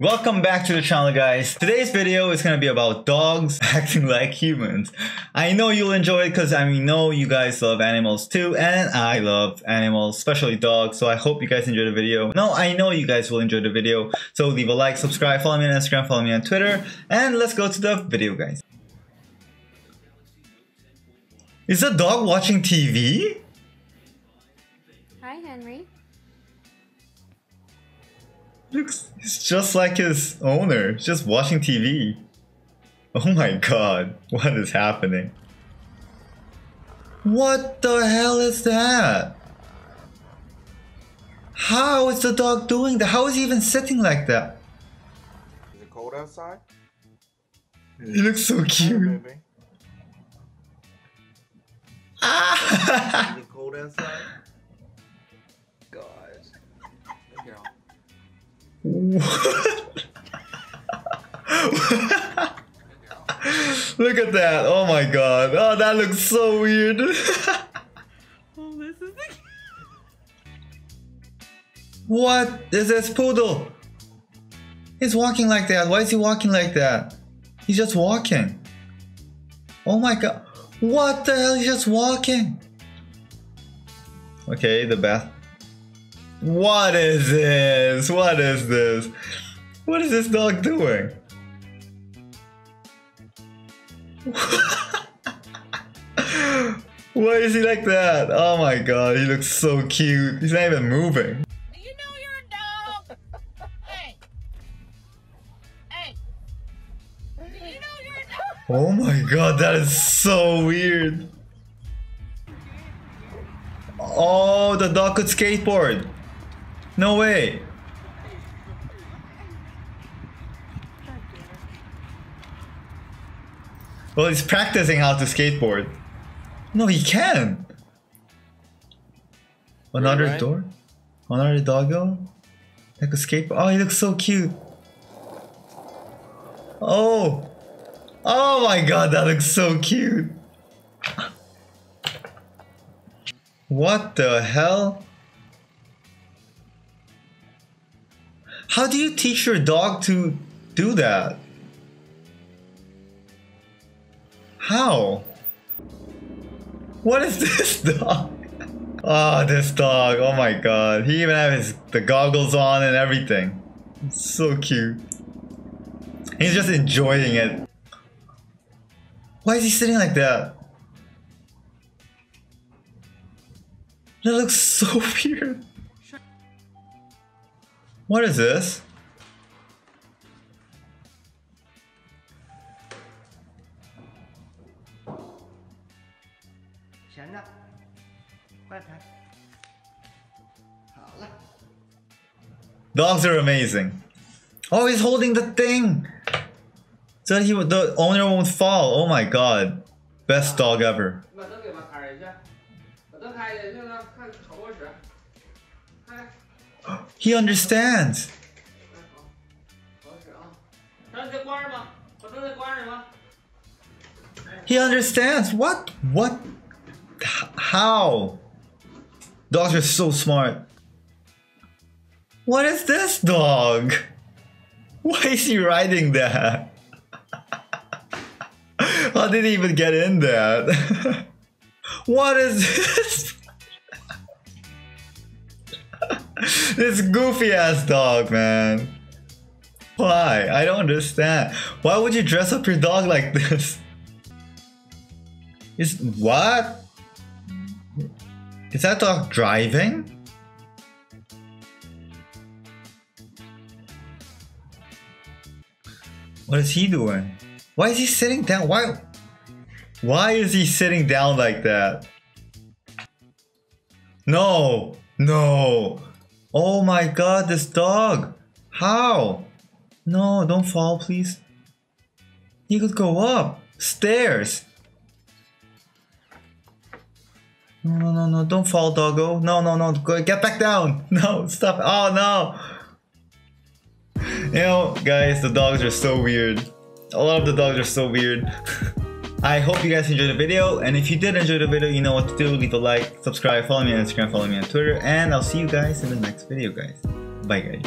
Welcome back to the channel guys. Today's video is to be about dogs acting like humans. I know you'll enjoy it because I know you guys love animals too and I love animals, especially dogs. So I hope you guys enjoy the video. No, I know you guys will enjoy the video. So leave a like, subscribe, follow me on Instagram, follow me on Twitter and let's go to the video guys. Is the dog watching TV? Hi, Henry. Looks it's just like his owner, just watching TV. Oh my god, what is happening? What the hell is that? How is the dog doing that? How is he even sitting like that? Is it cold outside? He looks so cute. Ah! Is it cold outside? Look at that! Oh my god! Oh, that looks so weird! Oh, this is the What is this poodle? He's walking like that. Why is he walking like that? He's just walking. Oh my god. What the hell? He's just walking. Okay, the bath. What is this? What is this? What is this dog doing? Why is he like that? Oh my god, he looks so cute. He's not even moving. You know you're a dog? hey. Hey. You know you're a dog? Oh my god, that is so weird. Oh, the dog could skateboard. No way. Well, he's practicing how to skateboard. No, he can. Another right? door? Another doggo? Like a skateboard? Oh, he looks so cute. Oh. Oh my god, that looks so cute. What the hell? How do you teach your dog to do that? How? What is this dog? Oh, this dog. Oh my god. He even has his, the goggles on and everything. It's so cute. He's just enjoying it. Why is he sitting like that? That looks so weird. What is this? Dogs are amazing. Oh, he's holding the thing. So that he would- the owner won't fall. Oh my god. Best dog ever. He understands. He understands. What? What? How? Dogs are so smart. What is this dog? Why is he riding that? How did he even get in that? what is this? This goofy ass dog, man. Why? I don't understand. Why would you dress up your dog like this? Is what? Is that dog driving? What is he doing? Why is he sitting down? Why? Why is he sitting down like that? No, no. Oh my god, this dog. How? No, don't fall, please. He could go up. Stairs. No, no, no, no, don't fall, doggo. No, no, no, go, get back down. No, stop. Oh, no. You know, guys, the dogs are so weird. A lot of the dogs are so weird. I hope you guys enjoyed the video, and if you did enjoy the video, you know what to do. Leave a like, subscribe, follow me on Instagram, follow me on Twitter, and I'll see you guys in the next video, guys. Bye, guys.